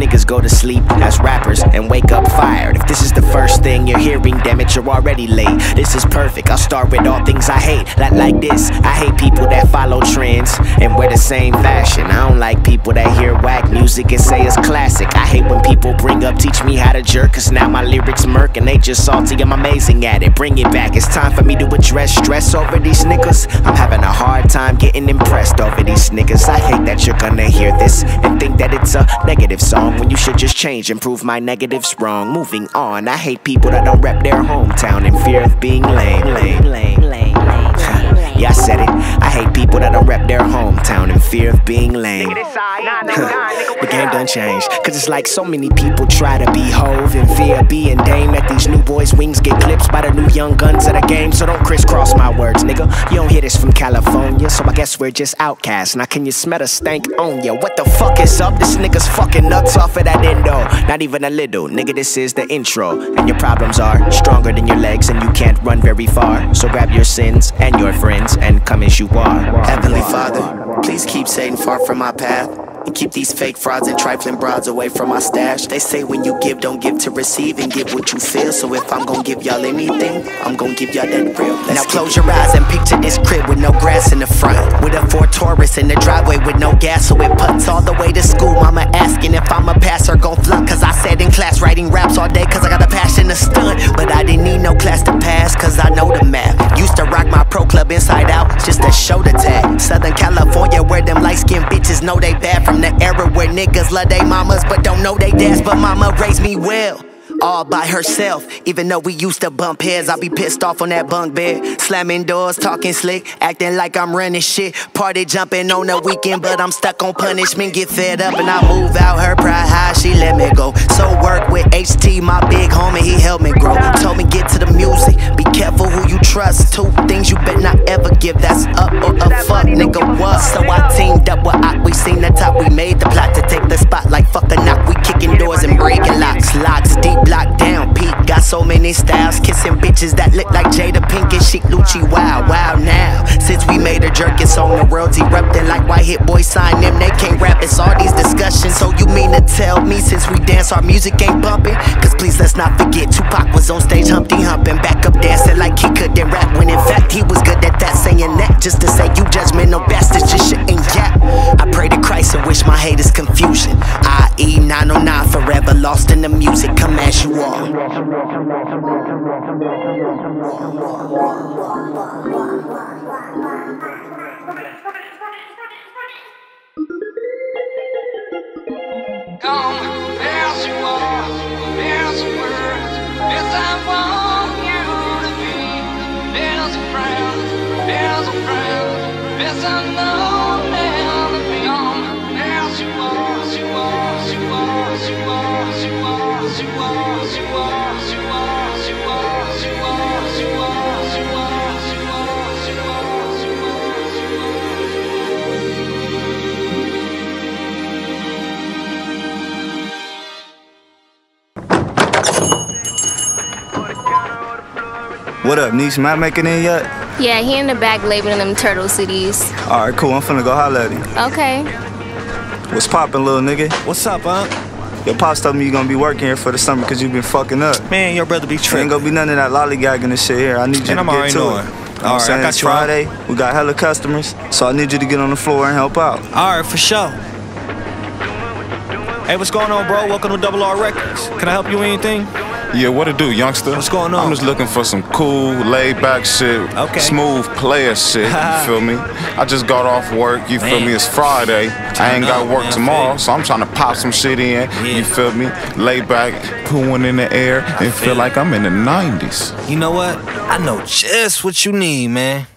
niggas go to sleep as rappers and wake up fired. If this is the first thing you're hearing, damn it, you're already late. This is perfect. I'll start with all things I hate. Like, like this, I hate people that follow trends and wear the same fashion. I don't like people that hear whack music and say it's classic. I hate when people bring up, teach me how to jerk, cause now my lyrics murk and they just salty. I'm amazing at it. Bring it back. It's time for me to address stress over these niggas. I'm having a hard time getting impressed over these niggas. I hate that you're gonna hear this and think that it's a negative song when you should just change and prove my negatives wrong. Moving on, I hate people that don't rep their hometown in fear of being lame, lame, lame. Yeah, I said it. I hate people that don't rep their hometown in fear of being lame. the game done changed. Cause it's like so many people try to be Hove in fear of being Dame. That these new boys' wings get clipped by the new young guns of the game. So don't crisscross my words, nigga. You don't hear this from California, so I guess we're just outcasts. Now can you smell the stank on ya? What the fuck is up? This nigga's fucking nuts off of that endo. Not even a little, nigga. This is the intro, and your problems are stronger than your legs, and you can't run very far. So grab your sins and your friends and come as you are. Heavenly Father, please keep Satan far from my path. And keep these fake frauds and trifling broads away from my stash. They say when you give, don't give to receive and give what you feel. So if I'm gonna give y'all anything, I'm gonna give y'all that real. Let's now close your eyes and picture this crib with no grass in the front. With a Ford Taurus in the driveway with no gas, so it puts all the way to school. Mama asking if I'm a pass or gon' flunk. Cause I sat in class writing raps all day cause I got a passion to stunt. But I didn't need no class to pass cause I know the math. Used to rock my pro club inside out just to show the tag. Southern California where them light know they bad from the era where niggas love they mamas but don't know they dads. But mama raised me well. All by herself, even though we used to bump heads, I be pissed off on that bunk bed. Slamming doors, talking slick, acting like I'm running shit. Party jumping on the weekend, but I'm stuck on punishment. Get fed up and I move out her pride high, she let me go. So work with HT, my big homie, he helped me grow. Told me get to the music, be careful who you trust. Two things you better not ever give, that's up or a fuck, nigga, what? So I teamed up with seen the top, we made the plot to take the spot like fuck a knock. We kicking doors and breaking locks, locks deep locked down. Pete got so many styles, kissing bitches that look like Jada Pink and Lucci. Wow, wow, now since we made a jerk, it's on the world erupting like white hit boys sign them. They can't rap, it's all these discussions. So you mean to tell me since we dance, our music ain't bumping? Cause please let's not forget Tupac was on stage Humpty humping, back up E909 forever lost in the music, come as you are. Come as you are, as you were, as I want you to be. As a friend, as a friend, as I. What up, Niche? Am I making it yet? Yeah, he in the back labeling them turtle cities. Alright, cool. I'm finna go holler at him. Okay. What's poppin', little nigga? What's up, huh? Your pops told me you gonna be working here for the summer because you been fucking up. Man, your brother be There ain't gonna be none of that lollygagging and shit here. I need you Man, to I'm get to knowing. it. You know what I'm Alright, I saying? got It's you, huh? Friday. We got hella customers, so I need you to get on the floor and help out. All right, for sure. Hey, what's going on, bro? Welcome to Double R Records. Can I help you with anything? Yeah, what it do, youngster? What's going on? I'm just looking for some cool, laid back shit, Okay. smooth player shit. You feel me? I just got off work. You feel me? It's Friday. I ain't got work man, tomorrow, so I'm trying to pop some shit in. Yeah. You feel me? Lay back, one in the air, and feel feel like I'm in the '90s. You know what? I know just what you need, man.